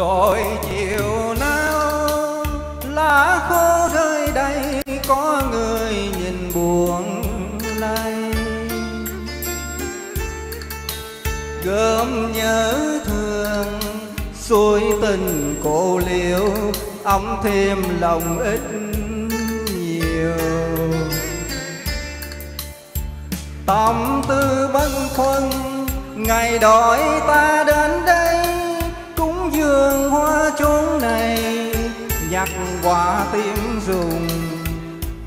rồi chiều nào lá khô rơi đây có người nhìn buồn lay. Gom nhớ thương, xuôi tình cô liễu, ấm thêm lòng ít nhiều. Tâm tư bâng khuâng, ngày đổi ta quả tim dùng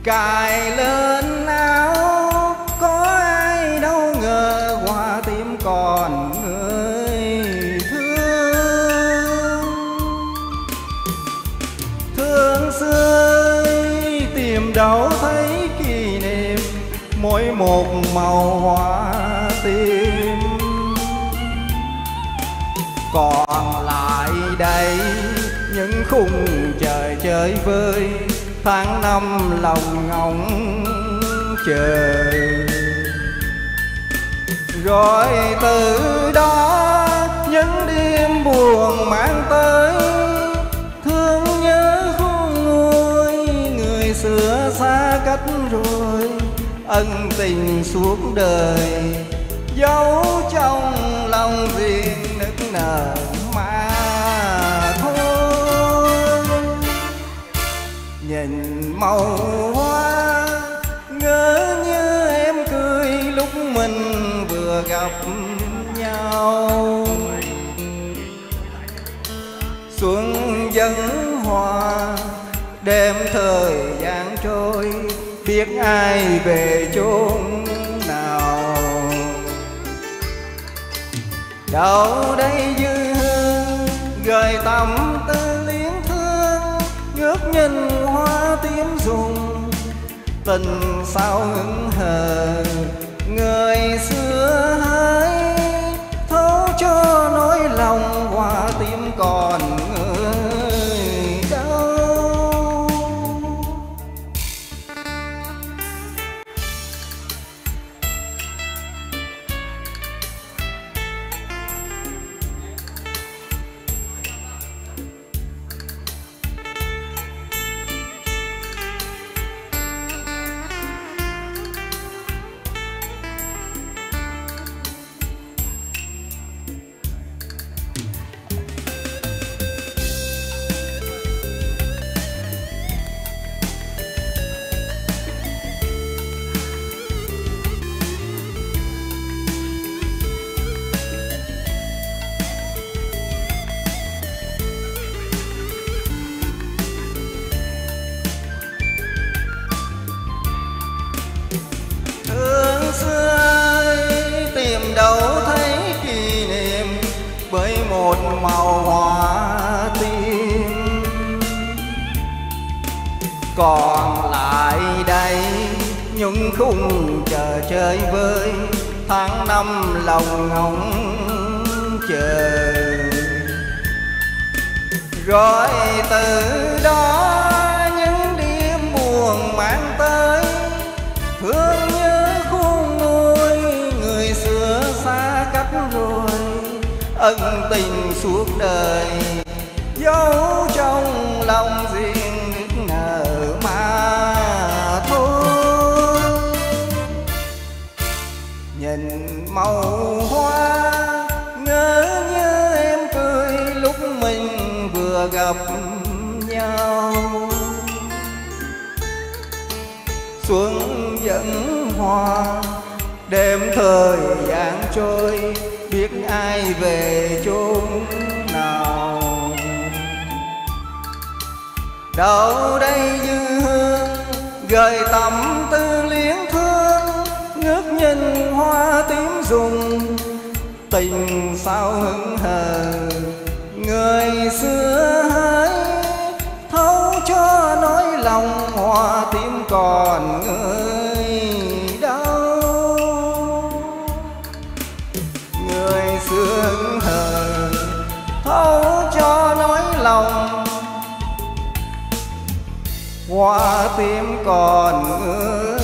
cài lên áo, có ai đâu ngờ quả tim còn người thương. Thương xưa tìm đâu thấy kỷ niệm, mỗi một màu hoa tim. Còn lại đây, những khung trời chơi vơi, tháng năm lòng ngóng chờ. Rồi từ đó, những đêm buồn mang tới, thương nhớ khôn nguôi, người xưa xa cách rồi, ân tình suốt đời. Giấu trong lòng riêng nức nở mãi nhìn màu hoa. Ngỡ như em cười lúc mình vừa gặp nhau. Xuân dân hoa, đêm thời gian trôi, biết ai về chốn nào. Đâu đây dư hương, gợi tâm tư liếng thương, ngước nhìn tình sao hững hờ người xưa còn lại đây. Những khung chờ chơi vơi, tháng năm lòng ngóng chờ. Rồi từ đó những đêm buồn mang tới, thương nhớ khuôn nguôi người xưa xa cách rồi. Ân tình suốt đời giấu trong lòng gì nhìn màu hoa. Ngỡ như em cười lúc mình vừa gặp nhau. Xuân dẫn hoa, đêm thời gian trôi, biết ai về chốn nào. Đâu đây dư hương, gợi tâm tư hoa tím rụng, tình sao hững hờ. Người xưa hãy thấu cho nỗi lòng hoa tím còn người đâu người xưa hững hờ, thấu cho nỗi lòng hoa tím còn người